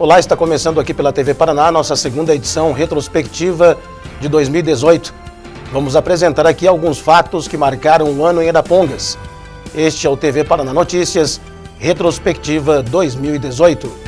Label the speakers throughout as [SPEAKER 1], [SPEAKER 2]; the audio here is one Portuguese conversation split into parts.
[SPEAKER 1] Olá, está começando aqui pela TV Paraná nossa segunda edição retrospectiva de 2018. Vamos apresentar aqui alguns fatos que marcaram o ano em Arapongas. Este é o TV Paraná Notícias, retrospectiva 2018.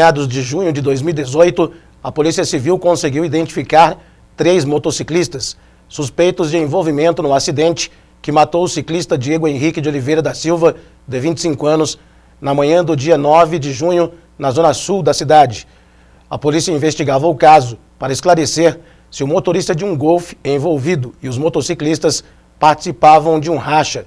[SPEAKER 1] Meados de junho de 2018, a Polícia Civil conseguiu identificar três motociclistas suspeitos de envolvimento no acidente que matou o ciclista Diego Henrique de Oliveira da Silva, de 25 anos, na manhã do dia 9 de junho, na zona sul da cidade. A polícia investigava o caso para esclarecer se o motorista de um Golf envolvido e os motociclistas participavam de um racha.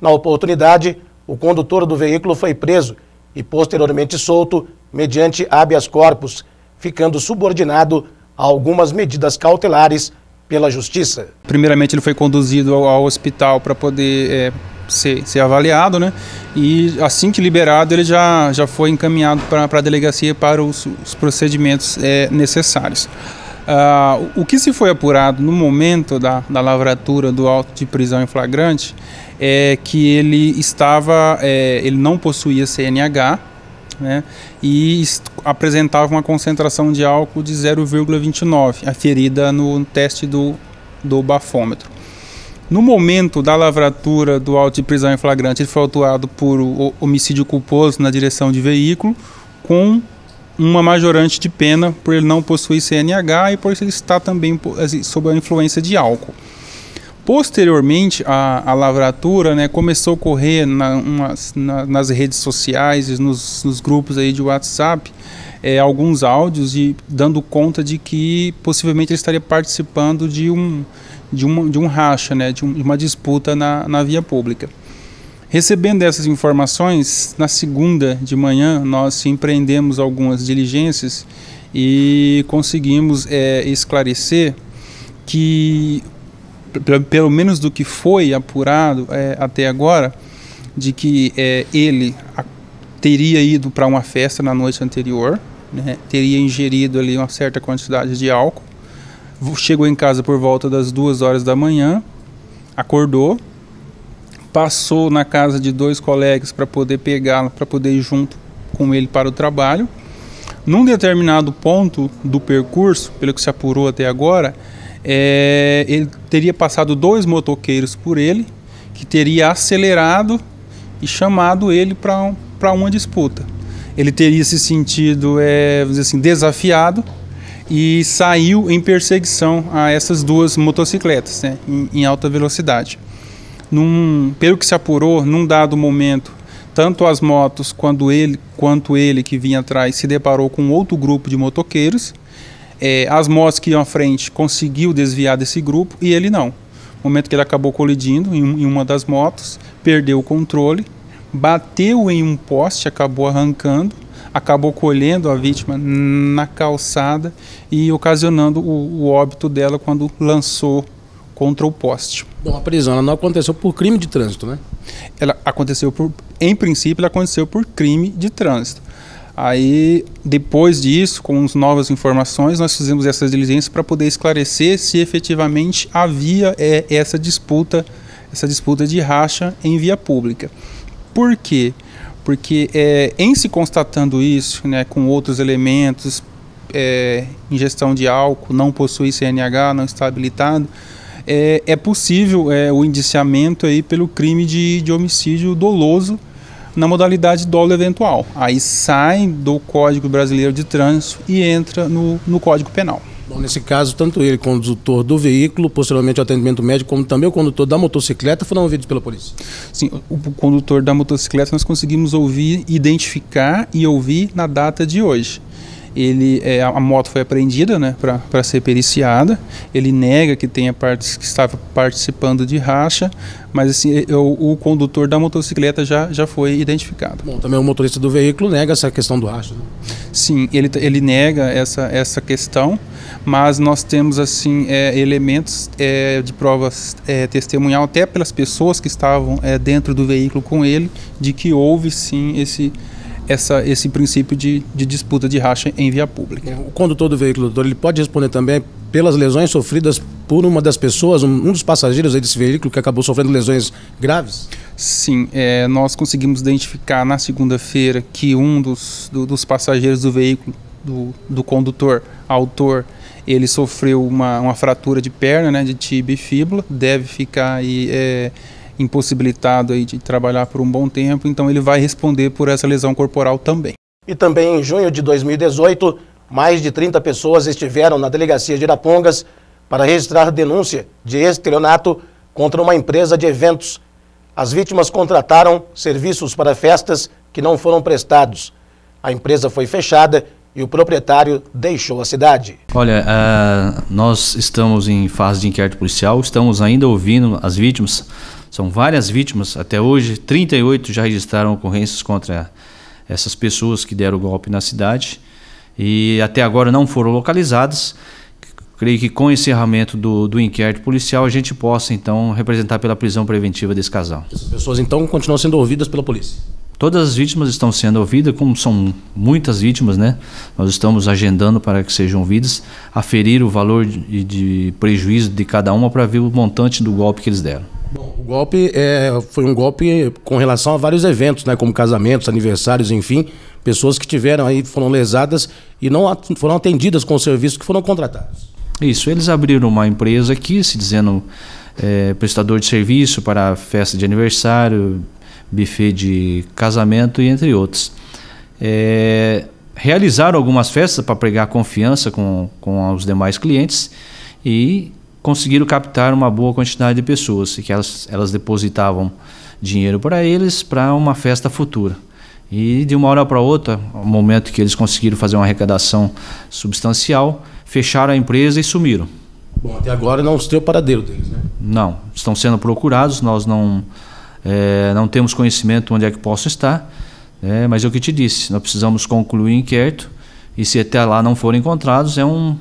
[SPEAKER 1] Na oportunidade, o condutor do veículo foi preso e posteriormente solto mediante habeas corpus, ficando subordinado a algumas medidas cautelares pela Justiça.
[SPEAKER 2] Primeiramente, ele foi conduzido ao, hospital para poder é, ser, ser, avaliado, né? E assim que liberado, ele já, já foi encaminhado para a delegacia para os, os procedimentos é, necessários. Uh, o que se foi apurado no momento da, da lavratura do auto de prisão em flagrante é que ele estava, é, ele não possuía CNH, né, e apresentava uma concentração de álcool de 0,29, aferida no teste do, do bafômetro. No momento da lavratura do auto de prisão em flagrante, ele foi autuado por homicídio culposo na direção de veículo, com uma majorante de pena por ele não possuir CNH e por ele estar também assim, sob a influência de álcool. Posteriormente, a, a lavratura né, começou a ocorrer na, na, nas redes sociais, nos, nos, grupos aí de WhatsApp, é, alguns áudios e dando conta de que possivelmente ele estaria participando de um, de uma, de um racha, né, de, um, de uma disputa na, na via pública. Recebendo essas informações, na segunda de manhã nós empreendemos algumas diligências e conseguimos é, esclarecer que pelo menos do que foi apurado é, até agora, de que é, ele a, teria ido para uma festa na noite anterior, né, teria ingerido ali uma certa quantidade de álcool, chegou em casa por volta das duas horas da manhã, acordou, passou na casa de dois colegas para poder pegá-lo, para poder ir junto com ele para o trabalho. Num determinado ponto do percurso, pelo que se apurou até agora, é, ele teria passado dois motoqueiros por ele, que teria acelerado e chamado ele para uma disputa. Ele teria se sentido, é, assim, desafiado e saiu em perseguição a essas duas motocicletas né, em, em alta velocidade. Num, pelo que se apurou, num dado momento, tanto as motos quanto ele, quanto ele que vinha atrás se deparou com outro grupo de motoqueiros é, as motos que iam à frente conseguiu desviar desse grupo e ele não. No momento que ele acabou colidindo em, em uma das motos, perdeu o controle, bateu em um poste, acabou arrancando, acabou colhendo a vítima na calçada e ocasionando o, o óbito dela quando lançou contra o poste.
[SPEAKER 1] Bom, a prisão ela não aconteceu por crime de trânsito, né?
[SPEAKER 2] Ela aconteceu por, em princípio, ela aconteceu por crime de trânsito. Aí, depois disso, com as novas informações, nós fizemos essas diligências para poder esclarecer se efetivamente havia é, essa disputa, essa disputa de racha em via pública. Por quê? Porque é, em se constatando isso, né, com outros elementos, é, ingestão de álcool, não possui CNH, não está habilitado, é, é possível é, o indiciamento aí pelo crime de, de homicídio doloso na modalidade dolo eventual. Aí sai do Código Brasileiro de Trânsito e entra no, no Código Penal.
[SPEAKER 1] Bom, nesse caso, tanto ele, condutor do veículo, posteriormente o atendimento médico, como também o condutor da motocicleta foram ouvidos pela polícia?
[SPEAKER 2] Sim, o condutor da motocicleta nós conseguimos ouvir, identificar e ouvir na data de hoje ele é, a moto foi apreendida né, para ser periciada. Ele nega que tenha partes que estava participando de racha, mas assim, o, o, condutor da motocicleta já, já foi identificado.
[SPEAKER 1] Bom, também o motorista do veículo nega essa questão do racha. Né?
[SPEAKER 2] Sim, ele, ele nega essa, essa questão. mas nós temos assim é, elementos é, de provas é, testemunhal até pelas pessoas que estavam é, dentro do veículo com ele, de que houve sim esse essa, esse princípio de, de disputa de racha em via pública.
[SPEAKER 1] O condutor do veículo, doutor, ele pode responder também pelas lesões sofridas por uma das pessoas, um, um dos passageiros desse veículo que acabou sofrendo lesões graves?
[SPEAKER 2] Sim, é, nós conseguimos identificar na segunda-feira que um dos, do, dos passageiros do veículo, do, do condutor, autor, ele sofreu uma, uma fratura de perna, né, de tibia e fíbula, deve ficar aí é, impossibilitado aí de trabalhar por um bom tempo, então ele vai responder por essa lesão corporal também.
[SPEAKER 1] E também em junho de 2018, mais de 30 pessoas estiveram na delegacia de Irapongas para registrar denúncia de estelionato contra uma empresa de eventos. As vítimas contrataram serviços para festas que não foram prestados. A empresa foi fechada e o proprietário deixou a cidade.
[SPEAKER 3] Olha, uh, nós estamos em fase de inquérito policial, estamos ainda ouvindo as vítimas. São várias vítimas, até hoje 38 já registraram ocorrências contra essas pessoas que deram o golpe na cidade e até agora não foram localizadas. Creio que com o encerramento do, do inquérito policial a gente possa então representar pela prisão preventiva desse casal.
[SPEAKER 1] Essas pessoas então continuam sendo ouvidas pela polícia?
[SPEAKER 3] Todas as vítimas estão sendo ouvidas, como são muitas vítimas, né? Nós estamos agendando para que sejam ouvidas, aferir o valor de, de prejuízo de cada uma para ver o montante do golpe que eles deram.
[SPEAKER 1] Bom, o golpe é, foi um golpe com relação a vários eventos, né? Como casamentos, aniversários, enfim, pessoas que tiveram aí foram lesadas e não foram atendidas com os serviços que foram contratados.
[SPEAKER 3] Isso, eles abriram uma empresa aqui, se dizendo é, prestador de serviço para festa de aniversário, buffet de casamento e entre outros. É, realizaram algumas festas para pregar confiança com, com os demais clientes e conseguiram captar uma boa quantidade de pessoas, que elas, elas depositavam dinheiro para eles para uma festa futura. E de uma hora para outra, no momento que eles conseguiram fazer uma arrecadação substancial, fecharam a empresa e sumiram.
[SPEAKER 1] Bom, até agora não se tem o paradeiro deles, né?
[SPEAKER 3] Não, estão sendo procurados, nós não, é, não temos conhecimento onde é que possam estar, é, mas é o que te disse, nós precisamos concluir o inquérito e se até lá não forem encontrados, é um,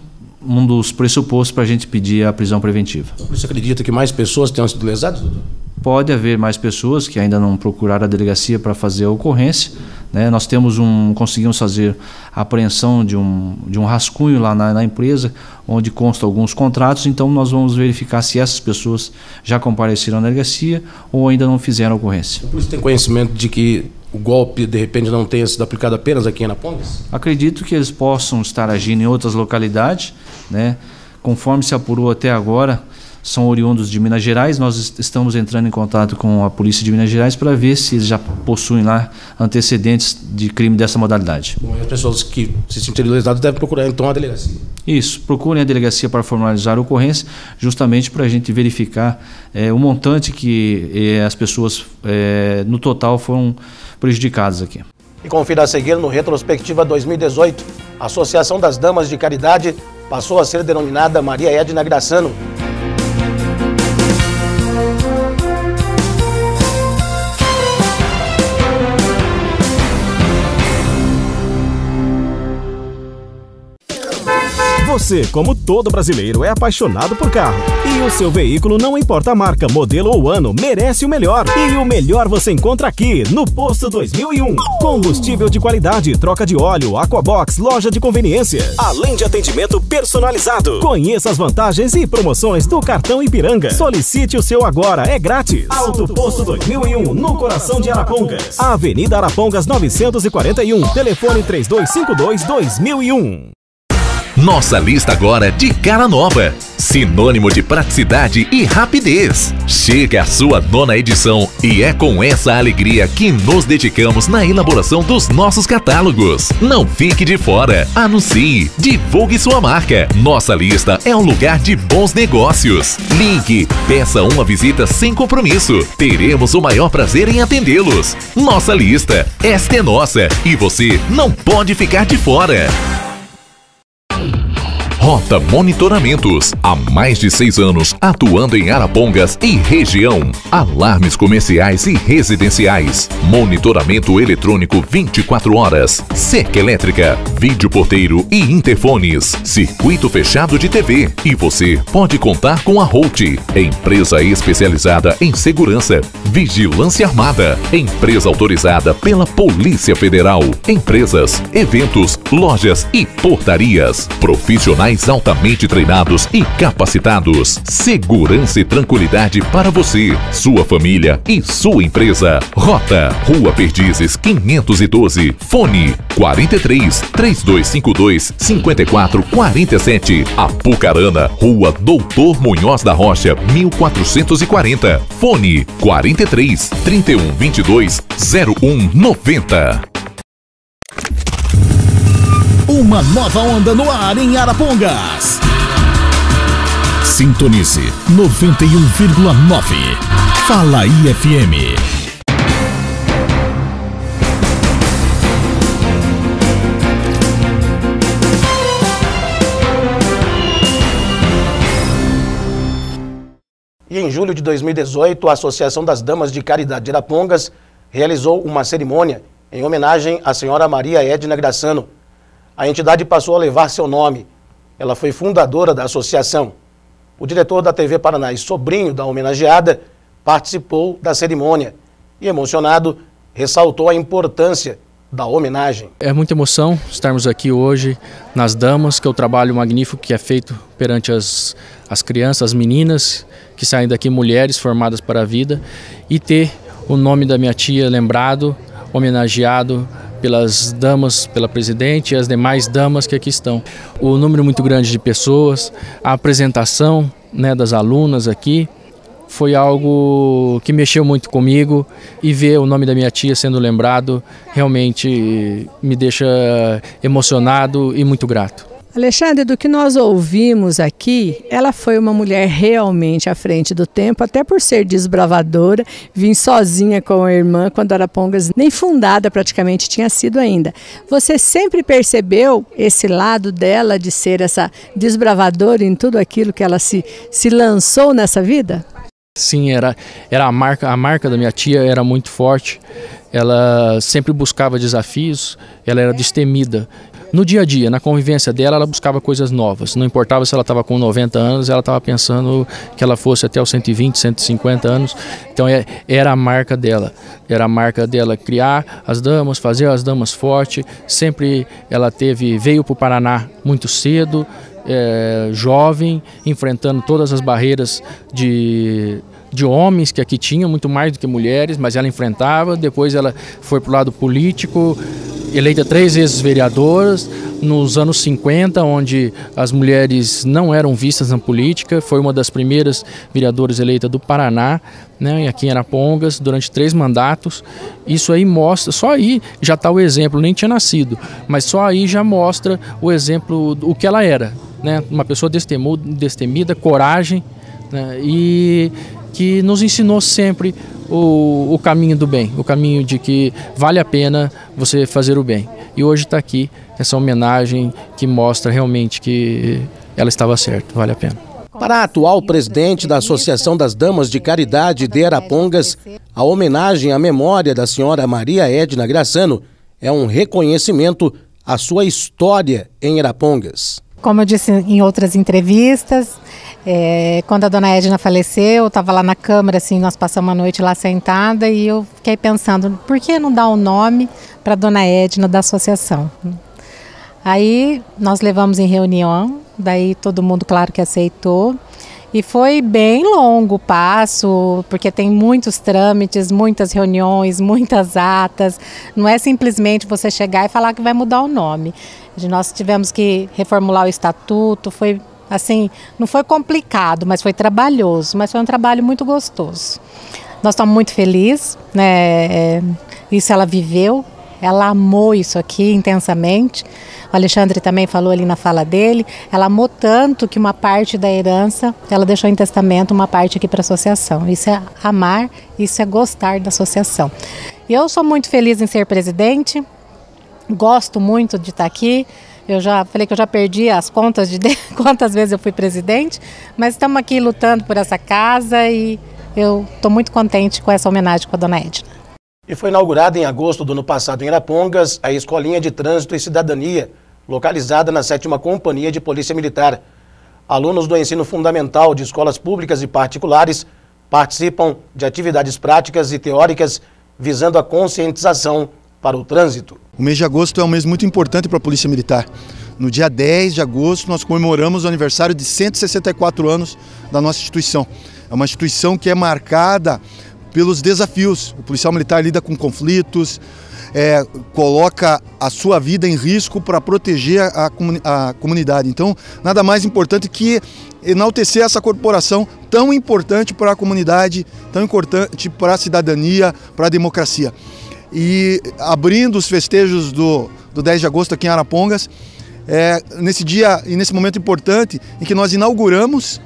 [SPEAKER 3] um dos pressupostos para a gente pedir a prisão preventiva.
[SPEAKER 1] Você acredita que mais pessoas tenham sido lesadas, doutor?
[SPEAKER 3] Pode haver mais pessoas que ainda não procuraram a delegacia para fazer a ocorrência. Né? Nós temos um, conseguimos fazer a apreensão de um, de um rascunho lá na, na, empresa, onde consta alguns contratos, então nós vamos verificar se essas pessoas já compareceram na delegacia ou ainda não fizeram a ocorrência.
[SPEAKER 1] Você tem conhecimento de que o golpe, de repente, não tenha sido aplicado apenas aqui em Anapongas?
[SPEAKER 3] Acredito que eles possam estar agindo em outras localidades, né? conforme se apurou até agora, são oriundos de Minas Gerais. Nós estamos entrando em contato com a Polícia de Minas Gerais para ver se eles já possuem lá antecedentes de crime dessa modalidade.
[SPEAKER 1] Bom, as pessoas que se sentirem lesadas devem procurar então a delegacia.
[SPEAKER 3] Isso, procurem a delegacia para formalizar a ocorrência, justamente para a gente verificar é, o montante que é, as pessoas é, no total foram prejudicadas aqui.
[SPEAKER 1] E confira a seguir no Retrospectiva 2018, a Associação das Damas de Caridade passou a ser denominada Maria Edna Graçano.
[SPEAKER 4] Você, como todo brasileiro, é apaixonado por carro. E o seu veículo, não importa a marca, modelo ou ano, merece o melhor. E o melhor você encontra aqui, no Posto 2001. Combustível de qualidade, troca de óleo, Aquabox, loja de conveniência. Além de atendimento personalizado. Conheça as vantagens e promoções do cartão Ipiranga. Solicite o seu agora, é grátis. Alto Posto 2001, no coração de Arapongas. Avenida Arapongas 941, telefone 3252 2001.
[SPEAKER 5] Nossa lista agora de cara nova. Sinônimo de praticidade e rapidez. Chega a sua nona edição e é com essa alegria que nos dedicamos na elaboração dos nossos catálogos. Não fique de fora. Anuncie, divulgue sua marca. Nossa lista é um lugar de bons negócios. Link, peça uma visita sem compromisso. Teremos o maior prazer em atendê-los. Nossa lista, esta é nossa e você não pode ficar de fora. Rota Monitoramentos, há mais de seis anos atuando em Arapongas e região. Alarmes comerciais e residenciais. Monitoramento eletrônico 24 horas. Cerca elétrica, vídeo porteiro e interfones. Circuito fechado de TV. E você pode contar com a Holt, empresa especializada em segurança, vigilância armada, empresa autorizada pela Polícia Federal. Empresas, eventos, lojas e portarias. Profissionais altamente treinados e capacitados. Segurança e tranquilidade para você, sua família e sua empresa. Rota Rua Perdizes 512. Fone 43 3252 5447. Apucarana, Rua Doutor Munhoz da Rocha 1440. Fone 43 3122 0190.
[SPEAKER 4] Uma nova onda no ar em Arapongas. Sintonize 91,9. Fala IFM.
[SPEAKER 1] E em julho de 2018, a Associação das Damas de Caridade de Arapongas realizou uma cerimônia em homenagem à senhora Maria Edna Graçano. A entidade passou a levar seu nome. Ela foi fundadora da associação. O diretor da TV Paraná e sobrinho da homenageada participou da cerimônia e, emocionado, ressaltou a importância da homenagem.
[SPEAKER 6] É muita emoção estarmos aqui hoje nas Damas, que é o trabalho magnífico que é feito perante as, as crianças, as meninas que saem daqui, mulheres formadas para a vida, e ter o nome da minha tia lembrado, homenageado pelas damas, pela presidente e as demais damas que aqui estão. O número muito grande de pessoas, a apresentação né, das alunas aqui, foi algo que mexeu muito comigo e ver o nome da minha tia sendo lembrado realmente me deixa emocionado e muito grato.
[SPEAKER 7] Alexandre, do que nós ouvimos aqui, ela foi uma mulher realmente à frente do tempo, até por ser desbravadora, vim sozinha com a irmã quando Arapongas nem fundada praticamente tinha sido ainda. Você sempre percebeu esse lado dela de ser essa desbravadora em tudo aquilo que ela se, se lançou nessa vida?
[SPEAKER 6] Sim, era, era a marca, a marca da minha tia era muito forte. Ela sempre buscava desafios, ela era destemida. No dia a dia, na convivência dela, ela buscava coisas novas. Não importava se ela estava com 90 anos, ela estava pensando que ela fosse até os 120, 150 anos. Então é, era a marca dela. Era a marca dela criar as damas, fazer as damas fortes. Sempre ela teve, veio para o Paraná muito cedo, é, jovem, enfrentando todas as barreiras de de homens que aqui tinham muito mais do que mulheres, mas ela enfrentava. Depois ela foi para o lado político, eleita três vezes vereadora nos anos 50, onde as mulheres não eram vistas na política. Foi uma das primeiras vereadoras eleitas do Paraná, né, aqui em Arapongas, durante três mandatos. Isso aí mostra, só aí já está o exemplo, nem tinha nascido, mas só aí já mostra o exemplo, o que ela era. Né, uma pessoa destemida, coragem né, e que nos ensinou sempre o, o, caminho do bem, o caminho de que vale a pena você fazer o bem. E hoje está aqui essa homenagem que mostra realmente que ela estava certa, vale a pena.
[SPEAKER 1] Para a atual presidente da Associação das Damas de Caridade de Arapongas, a homenagem à memória da senhora Maria Edna Graçano é um reconhecimento à sua história em Arapongas.
[SPEAKER 8] Como eu disse em outras entrevistas, é, quando a dona Edna faleceu, eu estava lá na Câmara, assim, nós passamos a noite lá sentada e eu fiquei pensando, por que não dar o um nome para dona Edna da associação? Aí nós levamos em reunião, daí todo mundo, claro que aceitou. E foi bem longo o passo, porque tem muitos trâmites, muitas reuniões, muitas atas. Não é simplesmente você chegar e falar que vai mudar o nome. Nós tivemos que reformular o estatuto, foi Assim, não foi complicado, mas foi trabalhoso, mas foi um trabalho muito gostoso. Nós estamos muito felizes, né? É, isso ela viveu, ela amou isso aqui intensamente. O Alexandre também falou ali na fala dele. Ela amou tanto que uma parte da herança ela deixou em testamento uma parte aqui para a associação. Isso é amar, isso é gostar da associação. Eu sou muito feliz em ser presidente, gosto muito de estar aqui Eu já falei que eu já perdi as contas de quantas vezes eu fui presidente, mas estamos aqui lutando por essa casa e eu estou muito contente com essa homenagem com a dona Edna.
[SPEAKER 1] E foi inaugurada em agosto do ano passado em Arapongas a Escolinha de Trânsito e Cidadania, localizada na 7 Companhia de Polícia Militar. Alunos do ensino fundamental de escolas públicas e particulares participam de atividades práticas e teóricas visando a conscientização para o trânsito.
[SPEAKER 9] O mês de agosto é um mês muito importante para a Polícia Militar. No dia 10 de agosto, nós comemoramos o aniversário de 164 anos da nossa instituição. É uma instituição que é marcada pelos desafios. O policial militar lida com conflitos, é, coloca a sua vida em risco para proteger a, a, comunidade. Então, nada mais importante que enaltecer essa corporação tão importante para a comunidade, tão importante para a cidadania, para a democracia. E abrindo os festejos do, do 10 de agosto aqui em Arapongas, é, nesse dia e nesse momento importante em que nós inauguramos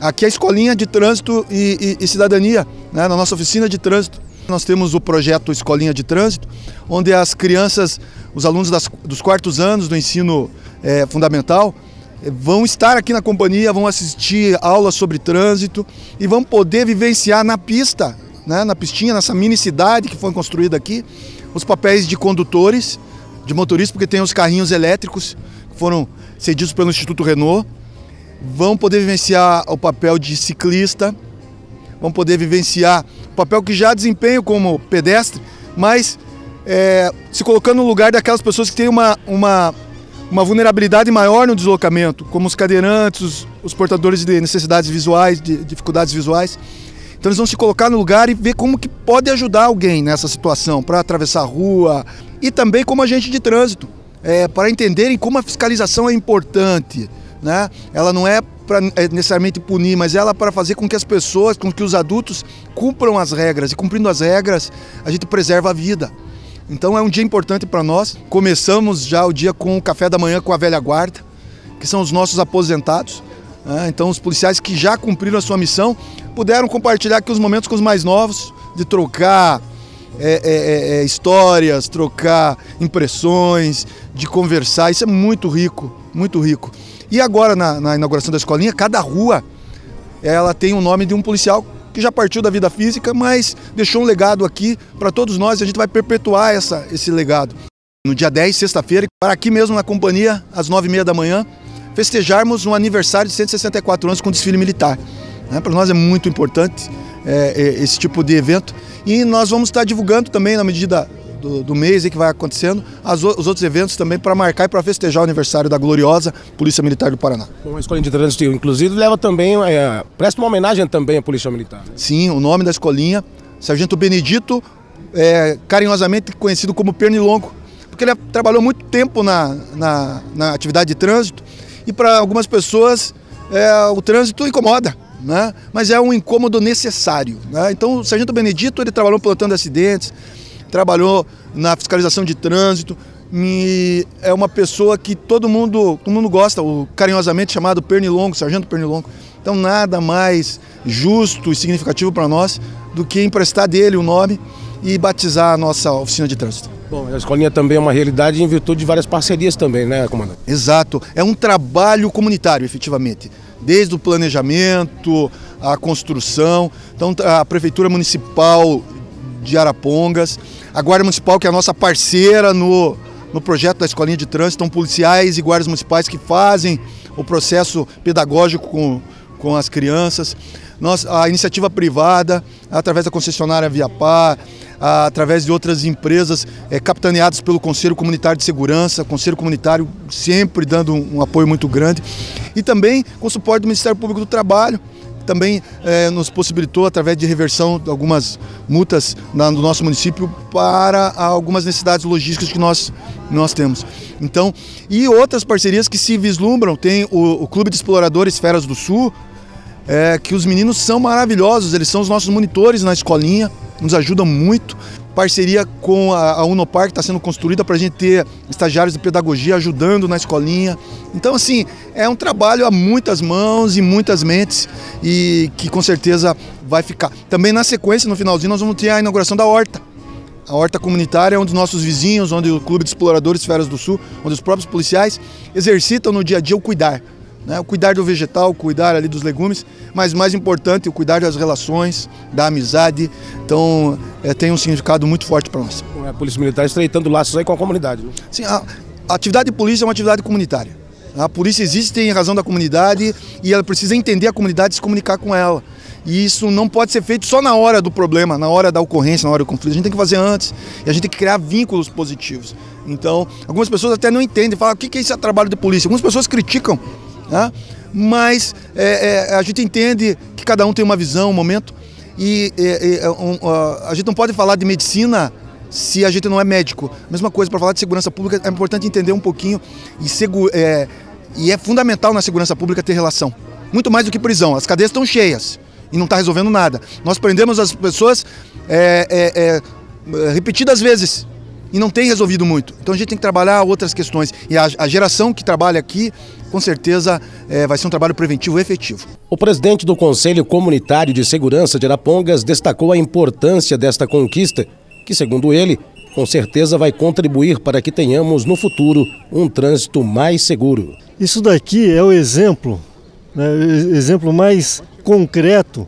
[SPEAKER 9] aqui a escolinha de trânsito e, e, e cidadania, né, na nossa oficina de trânsito. Nós temos o projeto Escolinha de Trânsito, onde as crianças, os alunos das, dos quartos anos do ensino é, fundamental, é, vão estar aqui na companhia, vão assistir aulas sobre trânsito e vão poder vivenciar na pista, né, na pistinha, nessa mini cidade que foi construída aqui, os papéis de condutores, de motoristas, porque tem os carrinhos elétricos que foram cedidos pelo Instituto Renault vão poder vivenciar o papel de ciclista, vão poder vivenciar o papel que já desempenham como pedestre, mas é, se colocando no lugar daquelas pessoas que têm uma, uma, uma vulnerabilidade maior no deslocamento, como os cadeirantes, os, os portadores de necessidades visuais, de dificuldades visuais. Então eles vão se colocar no lugar e ver como que pode ajudar alguém nessa situação, para atravessar a rua e também como agente de trânsito, é, para entenderem como a fiscalização é importante né? Ela não é para é, necessariamente punir, mas ela para fazer com que as pessoas, com que os adultos cumpram as regras. E cumprindo as regras, a gente preserva a vida. Então é um dia importante para nós. Começamos já o dia com o café da manhã com a velha guarda, que são os nossos aposentados. Né? Então os policiais que já cumpriram a sua missão puderam compartilhar aqui os momentos com os mais novos, de trocar é, é, é, é histórias, trocar impressões, de conversar. Isso é muito rico, muito rico. E agora, na, na inauguração da escolinha, cada rua ela tem o nome de um policial que já partiu da vida física, mas deixou um legado aqui para todos nós e a gente vai perpetuar essa, esse legado. No dia 10, sexta-feira, para aqui mesmo na companhia, às nove e meia da manhã, festejarmos um aniversário de 164 anos com desfile militar. Né? Para nós é muito importante é, é, esse tipo de evento e nós vamos estar divulgando também, na medida do, do mês que vai acontecendo, as, os outros eventos também para marcar e para festejar o aniversário da gloriosa Polícia Militar do Paraná.
[SPEAKER 1] Bom, a Escolinha de Trânsito, inclusive, leva também, é, presta uma homenagem também à Polícia Militar. Né?
[SPEAKER 9] Sim, o nome da escolinha, Sargento Benedito, é, carinhosamente conhecido como Pernilongo, porque ele trabalhou muito tempo na, na, na atividade de trânsito e para algumas pessoas é, o trânsito incomoda. Né? Mas é um incômodo necessário. Né? Então, o Sargento Benedito ele trabalhou pilotando acidentes, trabalhou na fiscalização de trânsito, e é uma pessoa que todo mundo, todo mundo gosta, o carinhosamente chamado Pernilongo, Sargento Pernilongo. Então nada mais justo e significativo para nós do que emprestar dele o nome e batizar a nossa oficina de trânsito.
[SPEAKER 1] Bom, a escolinha também é uma realidade em virtude de várias parcerias também, né, comandante?
[SPEAKER 9] Exato, é um trabalho comunitário, efetivamente. Desde o planejamento, a construção. Então a prefeitura municipal de Arapongas, a Guarda Municipal, que é a nossa parceira no, no projeto da Escolinha de Trânsito, são policiais e guardas municipais que fazem o processo pedagógico com, com as crianças. Nós, a iniciativa privada, através da concessionária Viapar, através de outras empresas é, capitaneadas pelo Conselho Comunitário de Segurança, Conselho Comunitário sempre dando um, um apoio muito grande, e também com o suporte do Ministério Público do Trabalho, também é, nos possibilitou, através de reversão de algumas multas na, no nosso município, para algumas necessidades logísticas que nós, nós temos. Então, e outras parcerias que se vislumbram, tem o, o Clube de Exploradores Feras do Sul, é, que os meninos são maravilhosos, eles são os nossos monitores na escolinha, nos ajudam muito parceria com a, a Unopar, que está sendo construída para a gente ter estagiários de pedagogia ajudando na escolinha. Então, assim, é um trabalho a muitas mãos e muitas mentes e que com certeza vai ficar. Também na sequência, no finalzinho, nós vamos ter a inauguração da horta. A horta comunitária é dos nossos vizinhos, onde o Clube de Exploradores Feras do Sul, onde os próprios policiais exercitam no dia a dia o cuidar. Né? O cuidar do vegetal, o cuidar ali dos legumes, mas mais importante, o cuidar das relações, da amizade. Então, é, tem um significado muito forte para nós.
[SPEAKER 1] A Polícia Militar estreitando laços aí com a comunidade. Né?
[SPEAKER 9] Sim, a, a atividade de polícia é uma atividade comunitária. A polícia existe em razão da comunidade e ela precisa entender a comunidade e se comunicar com ela. E isso não pode ser feito só na hora do problema, na hora da ocorrência, na hora do conflito. A gente tem que fazer antes e a gente tem que criar vínculos positivos. Então, algumas pessoas até não entendem, falam: o que é esse trabalho de polícia? Algumas pessoas criticam, né? mas é, é, a gente entende que cada um tem uma visão, um momento. E é, é um, a gente não pode falar de medicina se a gente não é médico. Mesma coisa, para falar de segurança pública, é importante entender um pouquinho e, é, e é fundamental na segurança pública ter relação. Muito mais do que prisão. As cadeias estão cheias e não está resolvendo nada. Nós prendemos as pessoas é, é, é, repetidas vezes e não tem resolvido muito. Então a gente tem que trabalhar outras questões. E a, a geração que trabalha aqui, com certeza, é, vai ser um trabalho preventivo efetivo.
[SPEAKER 1] O presidente do Conselho Comunitário de Segurança de Arapongas destacou a importância desta conquista, que, segundo ele, com certeza vai contribuir para que tenhamos no futuro um trânsito mais seguro.
[SPEAKER 10] Isso daqui é o exemplo, né, o exemplo mais concreto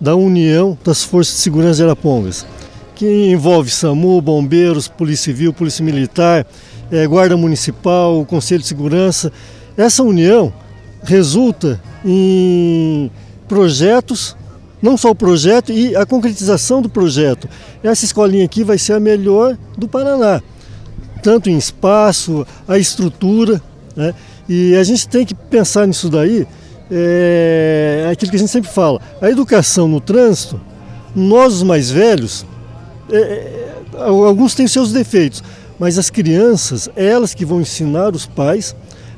[SPEAKER 10] da união das forças de segurança de Arapongas, que envolve SAMU, bombeiros, Polícia Civil, Polícia Militar, é, Guarda Municipal, Conselho de Segurança. Essa união resulta em projetos, não só o projeto, e a concretização do projeto. Essa escolinha aqui vai ser a melhor do Paraná, tanto em espaço, a estrutura, né? e a gente tem que pensar nisso daí é aquilo que a gente sempre fala. A educação no trânsito, nós os mais velhos, é, alguns têm seus defeitos, mas as crianças, elas que vão ensinar os pais,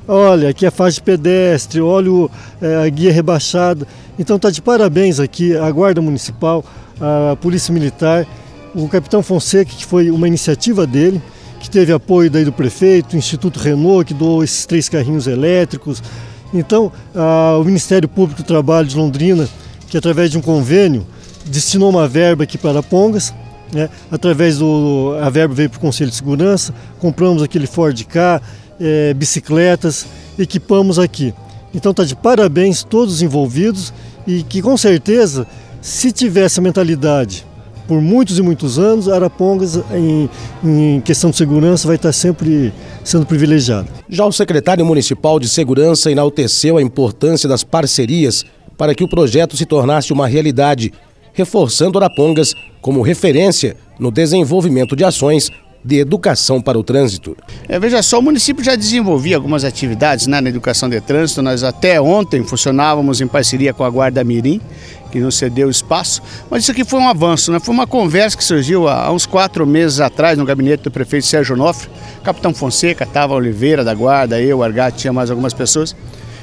[SPEAKER 10] olha, aqui é a faixa de pedestre, olha é, a guia rebaixada. Então está de parabéns aqui a Guarda Municipal, a Polícia Militar, o Capitão Fonseca, que foi uma iniciativa dele, que teve apoio daí do prefeito, o Instituto Renault, que doou esses três carrinhos elétricos, então, a, o Ministério Público do Trabalho de Londrina, que através de um convênio destinou uma verba aqui para Pongas, né? através do a verba veio para o Conselho de Segurança, compramos aquele Ford K, é, bicicletas, equipamos aqui. Então está de parabéns todos os envolvidos e que com certeza, se tivesse a mentalidade por muitos e muitos anos, Arapongas, em, em, questão de segurança, vai estar sempre sendo privilegiado.
[SPEAKER 1] Já o secretário municipal de Segurança enalteceu a importância das parcerias para que o projeto se tornasse uma realidade, reforçando Arapongas como referência no desenvolvimento de ações de educação para o trânsito.
[SPEAKER 11] É, veja só, o município já desenvolvia algumas atividades né, na educação de trânsito. Nós até ontem funcionávamos em parceria com a Guarda Mirim, que nos cedeu espaço. Mas isso aqui foi um avanço, né? Foi uma conversa que surgiu há uns quatro meses atrás no gabinete do prefeito Sérgio Nofre. Capitão Fonseca, estava Oliveira da Guarda, eu, Argati, tinha mais algumas pessoas.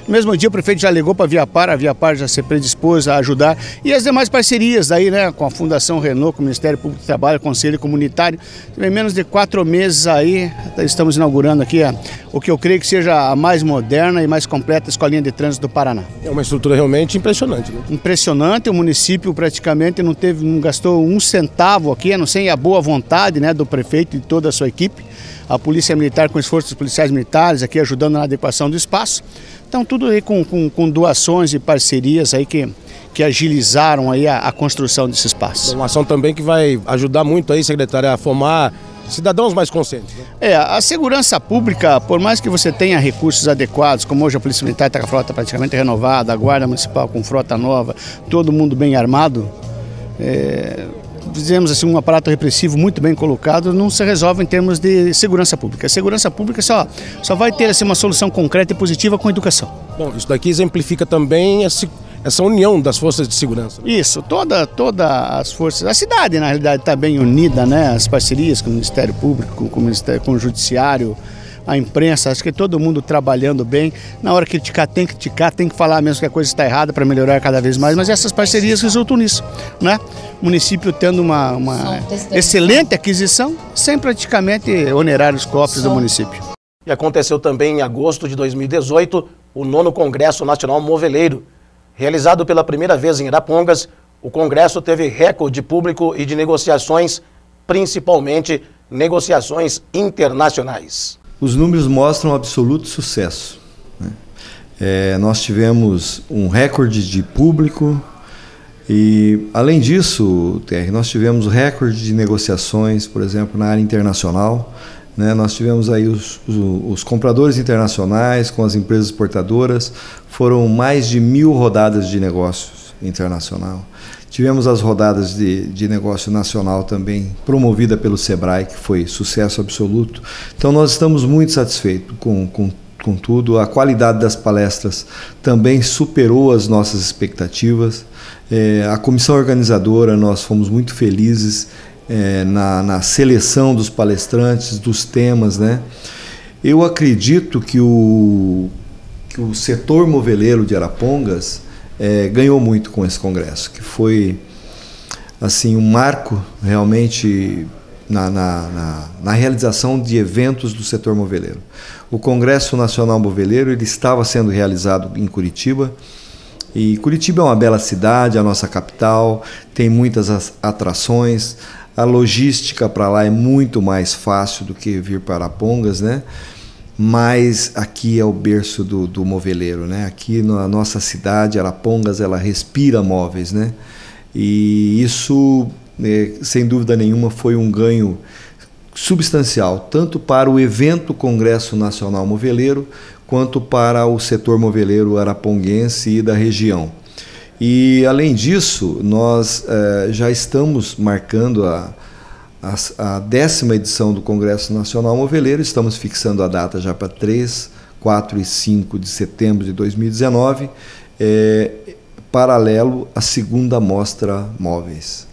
[SPEAKER 11] No mesmo dia o prefeito já ligou para a Viapar, a Viapar já se predispôs a ajudar. E as demais parcerias aí, né, com a Fundação Renault, com o Ministério Público do Trabalho, Conselho Comunitário. Em menos de quatro meses aí, estamos inaugurando aqui o que eu creio que seja a mais moderna e mais completa escolinha de trânsito do Paraná.
[SPEAKER 1] É uma estrutura realmente impressionante. Né?
[SPEAKER 11] Impressionante, o município praticamente não teve, não gastou um centavo aqui, a não ser a boa vontade né, do prefeito e toda a sua equipe a Polícia Militar com esforços policiais militares aqui ajudando na adequação do espaço. Então tudo aí com, com, com doações e parcerias aí que, que agilizaram aí a, a construção desse espaço.
[SPEAKER 1] Uma ação também que vai ajudar muito aí, secretária, a formar cidadãos mais conscientes. Né?
[SPEAKER 11] É, a segurança pública, por mais que você tenha recursos adequados, como hoje a Polícia Militar está com a frota praticamente renovada, a Guarda Municipal com frota nova, todo mundo bem armado, é, fizemos assim, um aparato repressivo muito bem colocado, não se resolve em termos de segurança pública. A segurança pública só, só vai ter assim, uma solução concreta e positiva com a educação.
[SPEAKER 1] Bom, isso daqui exemplifica também esse, essa união das forças de segurança.
[SPEAKER 11] Isso, toda, toda as forças, a cidade na realidade está bem unida, né? As parcerias com o Ministério Público, com o, Ministério, com o Judiciário, a imprensa, acho que todo mundo trabalhando bem. Na hora que criticar, tem que criticar, tem que falar mesmo que a coisa está errada para melhorar cada vez mais, mas essas parcerias resultam nisso, né? O município tendo uma, uma excelente aquisição, sem praticamente onerar os cofres do município.
[SPEAKER 1] E aconteceu também em agosto de 2018 o nono Congresso Nacional Moveleiro. Realizado pela primeira vez em Arapongas, o Congresso teve recorde público e de negociações principalmente negociações internacionais.
[SPEAKER 12] Os números mostram absoluto sucesso. Né? É, nós tivemos um recorde de público e, além disso, Terry, nós tivemos recorde de negociações, por exemplo, na área internacional. Né? Nós tivemos aí os, os, os, compradores internacionais com as empresas exportadoras, foram mais de mil rodadas de negócios internacional. Tivemos as rodadas de, de negócio nacional também, promovida pelo Sebrae, que foi sucesso absoluto. Então nós estamos muito satisfeitos com, com, com tudo. A qualidade das palestras também superou as nossas expectativas. É, a comissão organizadora, nós fomos muito felizes é, na, na seleção dos palestrantes, dos temas, né? Eu acredito que o, que o setor moveleiro de Arapongas é, ganhou muito com esse congresso, que foi assim um marco realmente na, na, na, na, realização de eventos do setor moveleiro. O Congresso Nacional Moveleiro ele estava sendo realizado em Curitiba e Curitiba é uma bela cidade, a nossa capital, tem muitas atrações, a logística para lá é muito mais fácil do que vir para Arapongas, né? Mas aqui é o berço do, do moveleiro, né? Aqui na nossa cidade, Arapongas, ela respira móveis, né? E isso, né, sem dúvida nenhuma, foi um ganho substancial, tanto para o evento Congresso Nacional Moveleiro, quanto para o setor moveleiro araponguense e da região. E, além disso, nós eh, já estamos marcando a, a, a décima edição do Congresso Nacional Moveleiro. Estamos fixando a data já para 3, 4 e 5 de setembro de 2019, é, paralelo à segunda mostra móveis.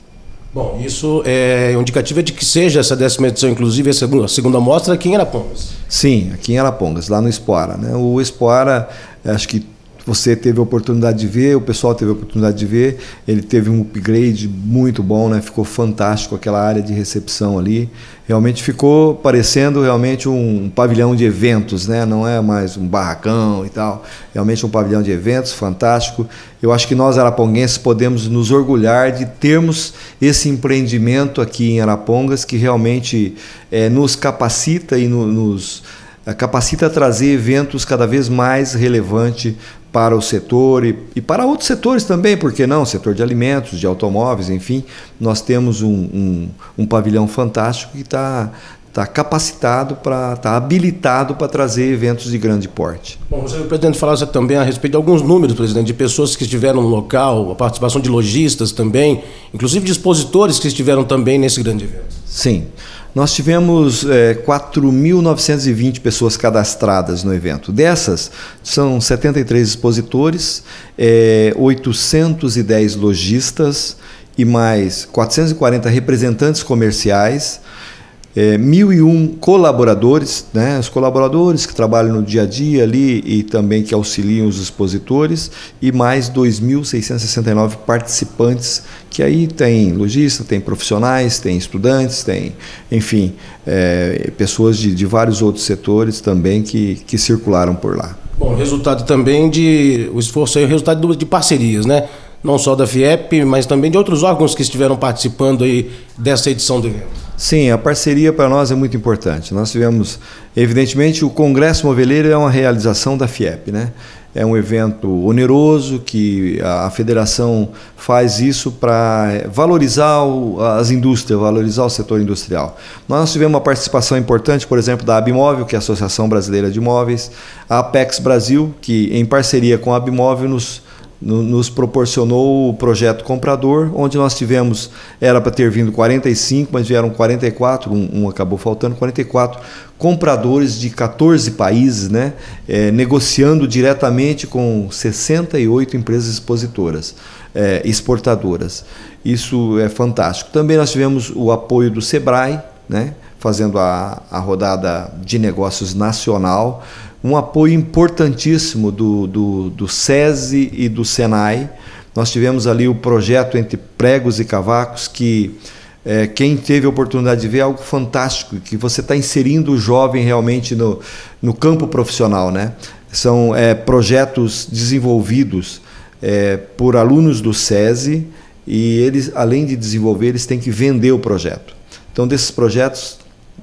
[SPEAKER 1] Bom, isso é indicativo de que seja essa décima edição, inclusive a segunda, a segunda mostra aqui em Arapongas.
[SPEAKER 12] Sim, aqui em Arapongas, lá no Espoara. Né? O Espoara, acho que você teve a oportunidade de ver, o pessoal teve a oportunidade de ver, ele teve um upgrade muito bom, né? Ficou fantástico aquela área de recepção ali. Realmente ficou parecendo realmente um pavilhão de eventos, né? Não é mais um barracão e tal. Realmente um pavilhão de eventos fantástico. Eu acho que nós araponguenses podemos nos orgulhar de termos esse empreendimento aqui em Arapongas que realmente é, nos capacita e no, nos capacita a trazer eventos cada vez mais relevantes para o setor e, e, para outros setores também, porque não? Setor de alimentos, de automóveis, enfim, nós temos um, um, um pavilhão fantástico que está tá capacitado para está habilitado para trazer eventos de grande porte.
[SPEAKER 1] Bom, você pretende falar também a respeito de alguns números, presidente, de pessoas que estiveram no local, a participação de lojistas também, inclusive de expositores que estiveram também nesse grande evento.
[SPEAKER 12] Sim. Nós tivemos é, 4.920 pessoas cadastradas no evento. Dessas, são 73 expositores, é, 810 lojistas e mais 440 representantes comerciais, é, 1.001 colaboradores, né, os colaboradores que trabalham no dia a dia ali e também que auxiliam os expositores, e mais 2.669 participantes, que aí tem lojistas, tem profissionais, tem estudantes, tem, enfim, é, pessoas de, de vários outros setores também que, que circularam por lá.
[SPEAKER 1] Bom, resultado também de. O esforço aí, o resultado de parcerias, né? Não só da FIEP, mas também de outros órgãos que estiveram participando aí dessa edição do evento.
[SPEAKER 12] Sim, a parceria para nós é muito importante. Nós tivemos, evidentemente, o Congresso Moveleiro é uma realização da FIEP, né? É um evento oneroso que a, federação faz isso para valorizar as indústrias, valorizar o setor industrial. Nós tivemos uma participação importante, por exemplo, da Abimóvel, que é a Associação Brasileira de Imóveis, a Apex Brasil, que em parceria com a Abimóvel nos nos proporcionou o projeto comprador, onde nós tivemos, era para ter vindo 45, mas vieram 44, um, um, acabou faltando, 44 compradores de 14 países, né, é, negociando diretamente com 68 empresas expositoras, é, exportadoras. Isso é fantástico. Também nós tivemos o apoio do SEBRAE, né, fazendo a, a rodada de negócios nacional, um apoio importantíssimo do, do, do SESI e do SENAI. Nós tivemos ali o projeto entre pregos e cavacos, que é, quem teve a oportunidade de ver é algo fantástico, que você está inserindo o jovem realmente no, no campo profissional. Né? São é, projetos desenvolvidos é, por alunos do SESI e eles, além de desenvolver, eles têm que vender o projeto Então, desses projetos,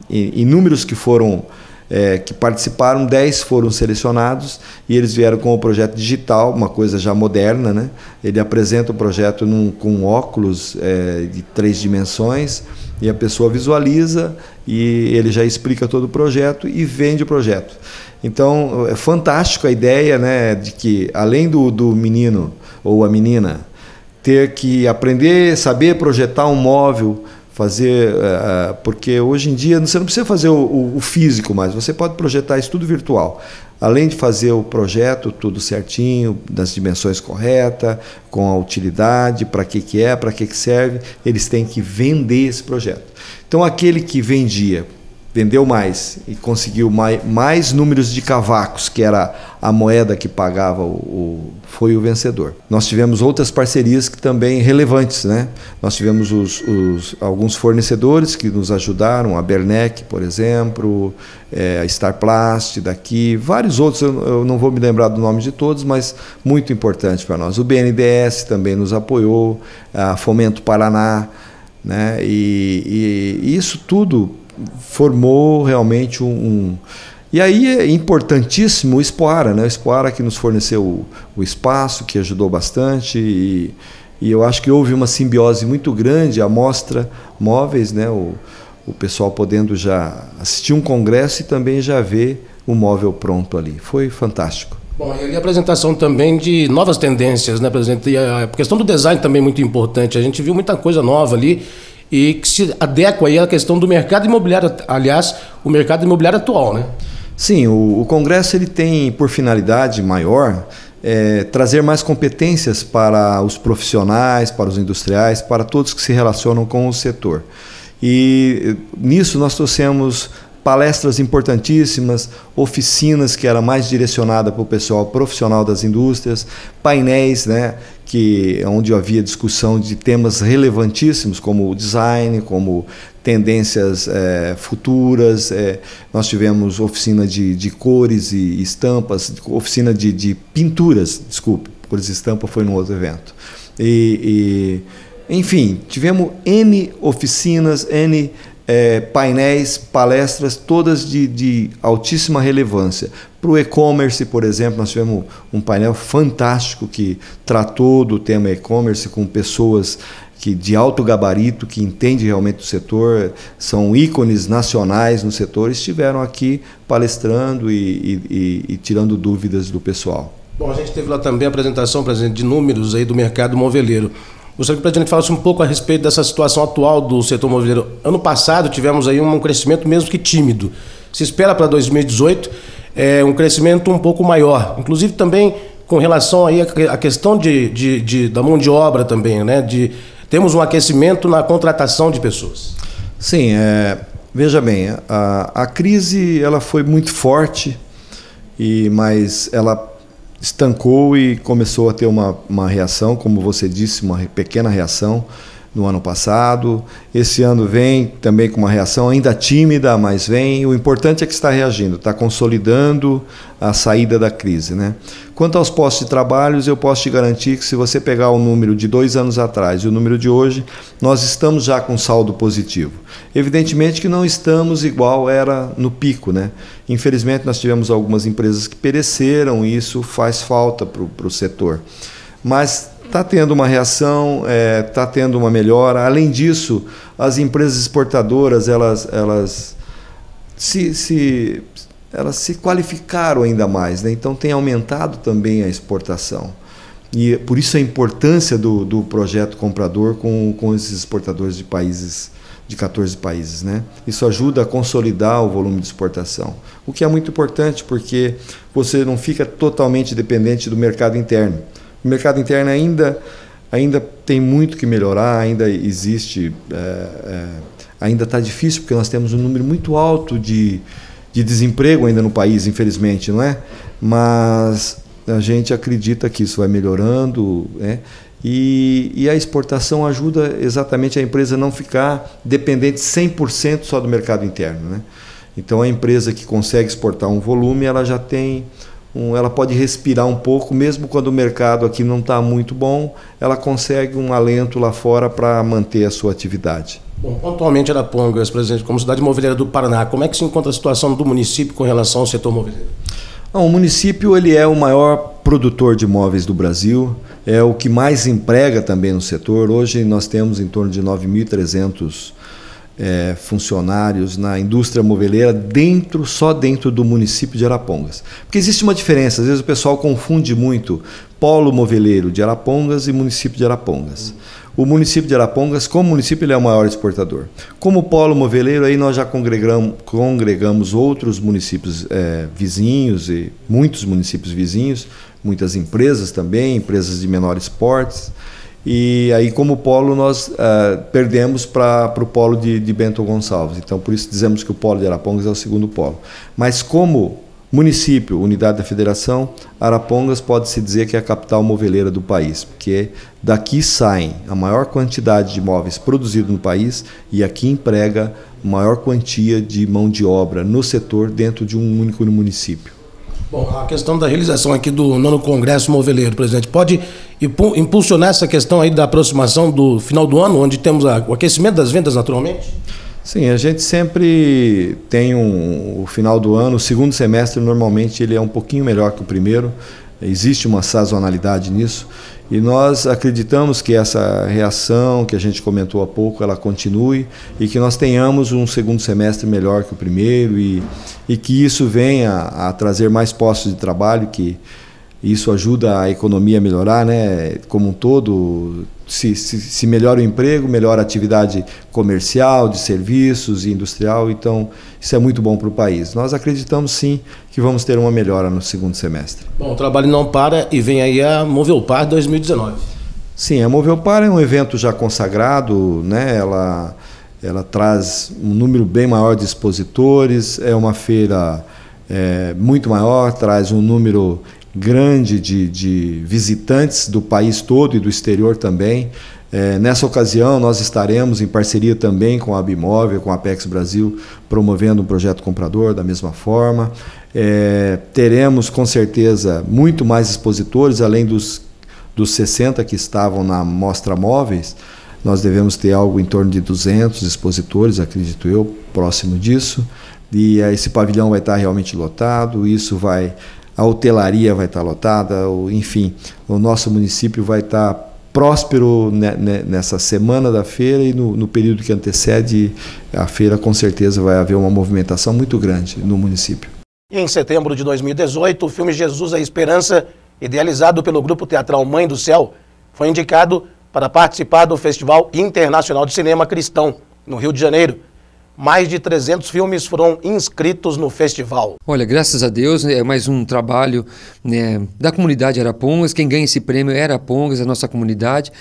[SPEAKER 12] inúmeros que foram é, que participaram, 10 foram selecionados e eles vieram com o projeto digital, uma coisa já moderna. Né? Ele apresenta o projeto num, com óculos é, de três dimensões e a pessoa visualiza e ele já explica todo o projeto e vende o projeto. Então é fantástico a ideia né, de que, além do, do menino ou a menina ter que aprender, saber projetar um móvel, fazer uh, porque hoje em dia você não precisa fazer o, o, físico mais você pode projetar isso tudo virtual. Além de fazer o projeto tudo certinho nas dimensões corretas com a utilidade para que que é para que que serve eles têm que vender esse projeto. Então aquele que vendia vendeu mais e conseguiu mais, mais números de cavacos, que era a moeda que pagava o, o, foi o vencedor. Nós tivemos outras parcerias que também relevantes, né? Nós tivemos os, os alguns fornecedores que nos ajudaram, a Bernec, por exemplo, é, a Starplast daqui, vários outros, eu, eu não vou me lembrar do nome de todos, mas muito importante para nós. O BNDES também nos apoiou, a Fomento Paraná, né? e, e isso tudo formou realmente um, um, E aí é importantíssimo o Espoara, né? o Espoara que nos forneceu o, o espaço, que ajudou bastante e, e, eu acho que houve uma simbiose muito grande, a mostra móveis, né? o, o pessoal podendo já assistir um congresso e também já ver o móvel pronto ali. Foi fantástico.
[SPEAKER 1] Bom, e a apresentação também de novas tendências, né, presidente? E a questão do design também é muito importante. A gente viu muita coisa nova ali e que se adequa aí à questão do mercado imobiliário, aliás, o mercado imobiliário atual, né?
[SPEAKER 12] Sim, o, o Congresso ele tem por finalidade maior é, trazer mais competências para os profissionais, para os industriais, para todos que se relacionam com o setor. E nisso nós trouxemos palestras importantíssimas, oficinas que era mais direcionada para o pessoal profissional das indústrias, painéis, né, que onde havia discussão de temas relevantíssimos como design, como tendências é, futuras. É, nós tivemos oficina de, de cores e estampas, oficina de, de pinturas, desculpe, cores e estampa foi num outro evento. E, e enfim, tivemos N oficinas, N é, painéis, palestras, todas de, de altíssima relevância. Para o e-commerce, por exemplo, nós tivemos um painel fantástico que tratou do tema e-commerce com pessoas que de alto gabarito, que entendem realmente o setor, são ícones nacionais no setor, estiveram aqui palestrando e, e, e, e tirando dúvidas do pessoal.
[SPEAKER 1] Bom, a gente teve lá também a apresentação, presidente, de números aí do mercado moveleiro. Gostaria que o presidente falasse um pouco a respeito dessa situação atual do setor moveleiro. Ano passado tivemos aí um crescimento mesmo que tímido. Se espera para 2018 é, um crescimento um pouco maior. Inclusive também com relação aí à questão de, de, de, da mão de obra também, né? De, temos um aquecimento na contratação de pessoas.
[SPEAKER 12] Sim, é, veja bem, a, a crise ela foi muito forte, e mas ela estancou e começou a ter uma, uma reação, como você disse, uma pequena reação no ano passado. Esse ano vem também com uma reação ainda tímida, mas vem. O importante é que está reagindo, está consolidando a saída da crise. Né? Quanto aos postos de trabalho, eu posso te garantir que se você pegar o número de dois anos atrás e o número de hoje, nós estamos já com saldo positivo. Evidentemente que não estamos igual era no pico. Né? Infelizmente, nós tivemos algumas empresas que pereceram e isso faz falta para o setor. Mas está tendo uma reação, está é, tá tendo uma melhora. Além disso, as empresas exportadoras elas, elas, se, se, elas se qualificaram ainda mais, né? então tem aumentado também a exportação. E por isso a importância do, do projeto comprador com, com esses exportadores de países, de 14 países. Né? Isso ajuda a consolidar o volume de exportação, o que é muito importante porque você não fica totalmente dependente do mercado interno. O mercado interno ainda, ainda tem muito que melhorar, ainda existe, é, é, ainda está difícil, porque nós temos um número muito alto de, de desemprego ainda no país, infelizmente, não é? Mas a gente acredita que isso vai melhorando, né? E, e, a exportação ajuda exatamente a empresa não ficar dependente 100% só do mercado interno. Né? Então, a empresa que consegue exportar um volume, ela já tem um, ela pode respirar um pouco, mesmo quando o mercado aqui não está muito bom, ela consegue um alento lá fora para manter a sua atividade.
[SPEAKER 1] Bom, pontualmente Arapongas, presidente, como cidade moveleira do Paraná, como é que se encontra a situação do município com relação ao setor moveleiro?
[SPEAKER 12] o município ele é o maior produtor de imóveis do Brasil, é o que mais emprega também no setor. Hoje nós temos em torno de 9.300 é, funcionários na indústria moveleira dentro, só dentro do município de Arapongas. Porque existe uma diferença, às vezes o pessoal confunde muito polo moveleiro de Arapongas e município de Arapongas. O município de Arapongas, como município, ele é o maior exportador. Como polo moveleiro, aí nós já congregamos, congregamos outros municípios é, vizinhos e muitos municípios vizinhos, muitas empresas também, empresas de menores portes. E aí, como polo, nós uh, perdemos para o polo de, de Bento Gonçalves. Então, por isso dizemos que o polo de Arapongas é o segundo polo. Mas como Município, unidade da federação, Arapongas pode-se dizer que é a capital moveleira do país, porque daqui saem a maior quantidade de imóveis produzidos no país e aqui emprega maior quantia de mão de obra no setor dentro de um único município.
[SPEAKER 1] Bom, a questão da realização aqui do nono Congresso Moveleiro, presidente, pode impulsionar essa questão aí da aproximação do final do ano, onde temos o aquecimento das vendas naturalmente?
[SPEAKER 12] Sim, a gente sempre tem um, o final do ano, o segundo semestre normalmente ele é um pouquinho melhor que o primeiro, existe uma sazonalidade nisso e nós acreditamos que essa reação que a gente comentou há pouco ela continue e que nós tenhamos um segundo semestre melhor que o primeiro e, e que isso venha a trazer mais postos de trabalho que isso ajuda a economia a melhorar, né? Como um todo, se, se, se, melhora o emprego, melhora a atividade comercial, de serviços e industrial, então isso é muito bom para o país. Nós acreditamos sim que vamos ter uma melhora no segundo semestre.
[SPEAKER 1] Bom, o trabalho não para e vem aí a Movelpar 2019.
[SPEAKER 12] Sim, a Movelpar é um evento já consagrado, né? ela, ela traz um número bem maior de expositores, é uma feira é, muito maior, traz um número grande de, de visitantes do país todo e do exterior também. É, nessa ocasião, nós estaremos em parceria também com a Abimóvel, com a Apex Brasil, promovendo um projeto comprador da mesma forma. É, teremos, com certeza, muito mais expositores, além dos, dos 60 que estavam na Mostra Móveis. Nós devemos ter algo em torno de 200 expositores, acredito eu, próximo disso. E esse pavilhão vai estar realmente lotado, isso vai a hotelaria vai estar lotada, ou, enfim, o nosso município vai estar próspero nessa semana da feira e no, no, período que antecede a feira, com certeza vai haver uma movimentação muito grande no município.
[SPEAKER 1] Em setembro de 2018, o filme Jesus a Esperança, idealizado pelo grupo teatral Mãe do Céu, foi indicado para participar do Festival Internacional de Cinema Cristão, no Rio de Janeiro mais de 300 filmes foram inscritos no festival.
[SPEAKER 13] Olha, graças a Deus, é mais um trabalho né, da comunidade Arapongas. Quem ganha esse prêmio é Arapongas, a nossa comunidade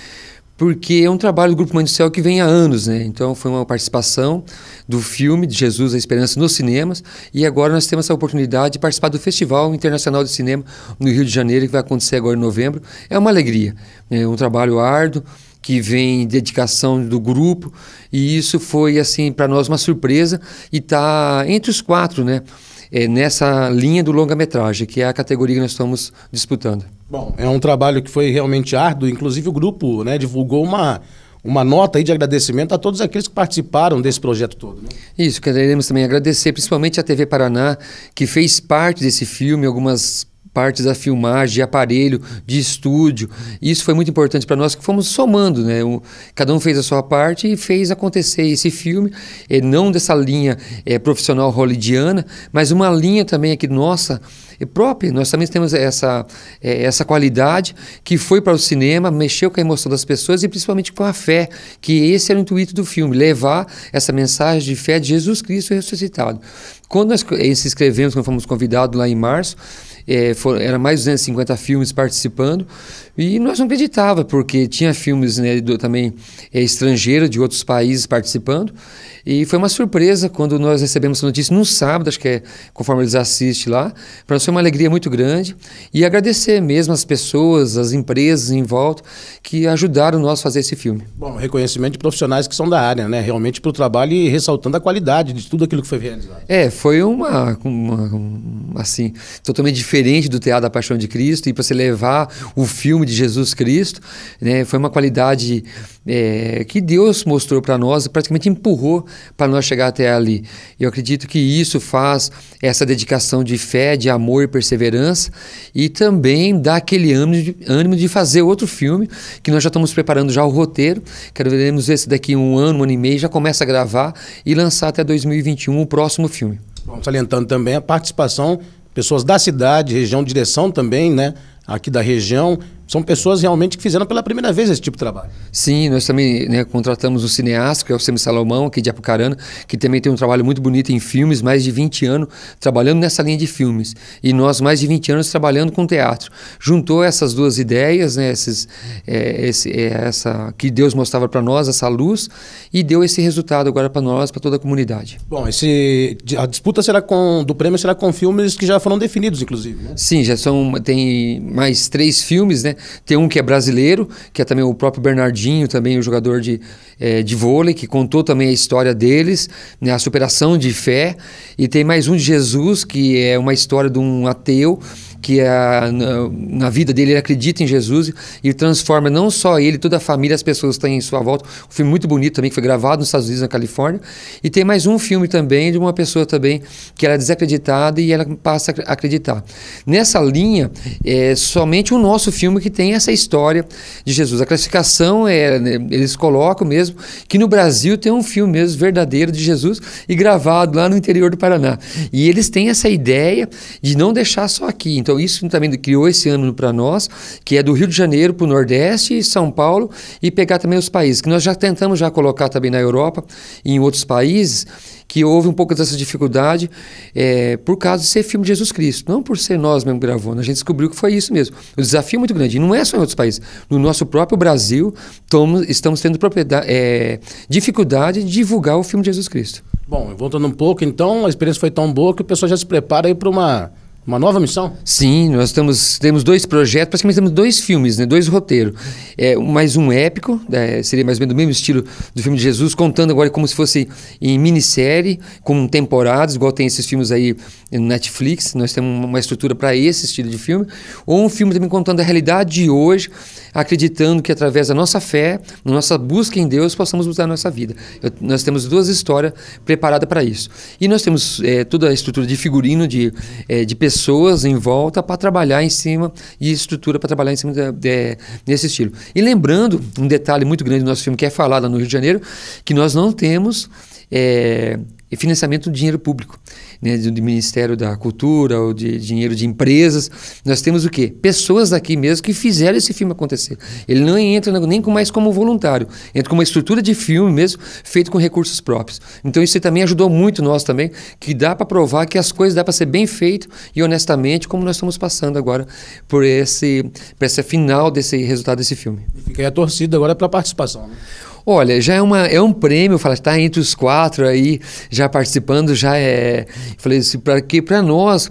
[SPEAKER 13] porque é um trabalho do Grupo Mãe do Céu que vem há anos, né? Então foi uma participação do filme de Jesus a Esperança nos cinemas e agora nós temos essa oportunidade de participar do Festival Internacional de Cinema no Rio de Janeiro que vai acontecer agora em novembro. É uma alegria, é um trabalho árduo que vem dedicação do grupo e isso foi assim para nós uma surpresa e está entre os quatro, né? É, nessa linha do longa-metragem, que é a categoria que nós estamos disputando.
[SPEAKER 1] Bom, é um trabalho que foi realmente árduo, inclusive o grupo né, divulgou uma, uma nota aí de agradecimento a todos aqueles que participaram desse projeto todo. Né?
[SPEAKER 13] Isso, queremos também agradecer principalmente a TV Paraná, que fez parte desse filme, algumas partes da filmagem, de aparelho, de estúdio. Isso foi muito importante para nós, que fomos somando, né? Cada um fez a sua parte e fez acontecer esse filme, é, não dessa linha é, profissional hollywoodiana, mas uma linha também aqui nossa, é própria. Nós também temos essa, é, essa qualidade que foi para o cinema, mexeu com a emoção das pessoas e principalmente com a fé, que esse era o intuito do filme, levar essa mensagem de fé de Jesus Cristo ressuscitado. Quando nós se inscrevemos, quando fomos convidados lá em março, é, for, era mais de 250 filmes participando e nós não acreditava porque tinha filmes né, do, também é, estrangeiros de outros países participando e foi uma surpresa quando nós recebemos a notícia num sábado, acho que é conforme eles assistem lá. Para nós foi uma alegria muito grande e agradecer mesmo as pessoas, as empresas em volta que ajudaram nós a fazer esse filme.
[SPEAKER 1] Bom, reconhecimento de profissionais que são da área, né? Realmente para o trabalho e ressaltando a qualidade de tudo aquilo que foi realizado.
[SPEAKER 13] É, foi uma, uma assim, totalmente diferente diferente do Teatro da Paixão de Cristo e para você levar o filme de Jesus Cristo, né? Foi uma qualidade é, que Deus mostrou para nós, praticamente empurrou para nós chegar até ali. Eu acredito que isso faz essa dedicação de fé, de amor e perseverança e também dá aquele ânimo de, ânimo de fazer outro filme que nós já estamos preparando já o roteiro. Queremos ver se daqui um ano, um ano e meio já começa a gravar e lançar até 2021 o próximo filme.
[SPEAKER 1] Bom, salientando também a participação pessoas da cidade, região, direção também, né? Aqui da região, são pessoas realmente que fizeram pela primeira vez esse tipo de trabalho.
[SPEAKER 13] Sim, nós também né, contratamos um cineasta, que é o Semi Salomão, aqui de Apucarana, que também tem um trabalho muito bonito em filmes, mais de 20 anos trabalhando nessa linha de filmes. E nós, mais de 20 anos trabalhando com teatro. Juntou essas duas ideias, né, esses, é, esse, é, essa que Deus mostrava para nós, essa luz, e deu esse resultado agora para nós, para toda a comunidade.
[SPEAKER 1] Bom, esse, a disputa será com, do prêmio será com filmes que já foram definidos, inclusive. Né?
[SPEAKER 13] Sim, já são, tem mais três filmes, né? Tem um que é brasileiro, que é também o próprio Bernardinho, também o jogador de, é, de vôlei, que contou também a história deles, né, a superação de fé. E tem mais um de Jesus, que é uma história de um ateu que é, na, na, vida dele ele acredita em Jesus e transforma não só ele, toda a família, as pessoas que estão em sua volta. Um filme muito bonito também, que foi gravado nos Estados Unidos, na Califórnia. E tem mais um filme também de uma pessoa também que era desacreditada e ela passa a acreditar. Nessa linha, é somente o nosso filme que tem essa história de Jesus. A classificação, é, né, eles colocam mesmo que no Brasil tem um filme mesmo verdadeiro de Jesus e gravado lá no interior do Paraná. E eles têm essa ideia de não deixar só aqui. Então, então isso também criou esse ano para nós, que é do Rio de Janeiro para o Nordeste, São Paulo e pegar também os países, que nós já tentamos já colocar também na Europa e em outros países, que houve um pouco dessa dificuldade é, por causa de ser filme de Jesus Cristo, não por ser nós mesmo gravando. A gente descobriu que foi isso mesmo. O desafio é muito grande. E não é só em outros países. No nosso próprio Brasil, tomos, estamos tendo é, dificuldade de divulgar o filme de Jesus Cristo.
[SPEAKER 1] Bom, voltando um pouco, então, a experiência foi tão boa que o pessoal já se prepara aí para uma uma nova missão?
[SPEAKER 13] Sim, nós temos, temos dois projetos, praticamente temos dois filmes, né, dois roteiros. É, mais um épico, é, seria mais ou menos do mesmo estilo do filme de Jesus, contando agora como se fosse em minissérie, com temporadas, igual tem esses filmes aí no Netflix. Nós temos uma estrutura para esse estilo de filme. Ou um filme também contando a realidade de hoje, acreditando que através da nossa fé, na nossa busca em Deus, possamos mudar a nossa vida. Eu, nós temos duas histórias preparadas para isso. E nós temos é, toda a estrutura de figurino, de, é, de pessoas pessoas em volta para trabalhar em cima e estrutura para trabalhar em cima de, de, desse estilo. E lembrando um detalhe muito grande do nosso filme que é falado no Rio de Janeiro, que nós não temos é, financiamento do dinheiro público né, do Ministério da Cultura ou de dinheiro de empresas. Nós temos o quê? Pessoas daqui mesmo que fizeram esse filme acontecer. Ele não entra nem mais como voluntário, entra com uma estrutura de filme mesmo, feito com recursos próprios. Então isso também ajudou muito nós também, que dá para provar que as coisas dá para ser bem feito e honestamente, como nós estamos passando agora por esse, por esse final desse resultado desse filme.
[SPEAKER 1] E fica aí a torcida agora para participação. Né?
[SPEAKER 13] Olha, já é, uma, é um prêmio, fala, está entre os quatro aí, já participando, já é. Falei assim, para que para nós.